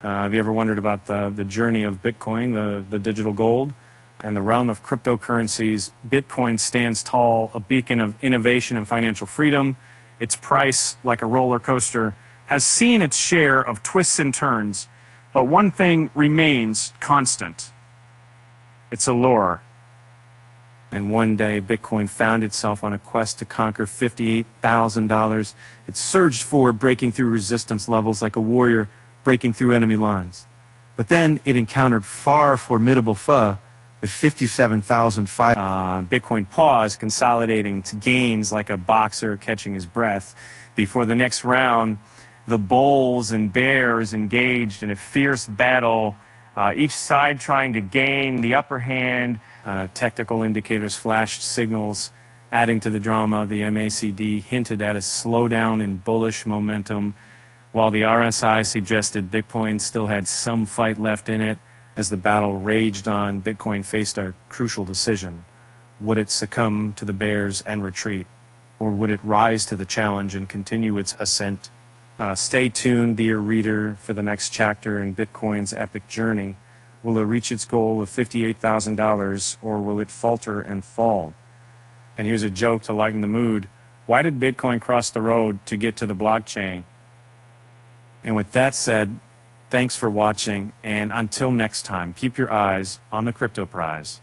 Uh, have you ever wondered about the, the journey of Bitcoin, the, the digital gold? and the realm of cryptocurrencies, Bitcoin stands tall, a beacon of innovation and financial freedom. Its price, like a roller coaster, has seen its share of twists and turns, but one thing remains constant its allure. And one day, Bitcoin found itself on a quest to conquer $58,000. It surged forward, breaking through resistance levels like a warrior breaking through enemy lines. But then it encountered far formidable foe with 57,005. Uh, Bitcoin paused, consolidating to gains like a boxer catching his breath. Before the next round, the bulls and bears engaged in a fierce battle, uh, each side trying to gain the upper hand. Uh, technical indicators flashed signals, adding to the drama. The MACD hinted at a slowdown in bullish momentum, while the RSI suggested Bitcoin still had some fight left in it. As the battle raged on, Bitcoin faced a crucial decision. Would it succumb to the bears and retreat, or would it rise to the challenge and continue its ascent? Uh, stay tuned, dear reader, for the next chapter in Bitcoin's epic journey. Will it reach its goal of $58,000, or will it falter and fall? And here's a joke to lighten the mood. Why did Bitcoin cross the road to get to the blockchain? And with that said, Thanks for watching, and until next time, keep your eyes on the Crypto Prize.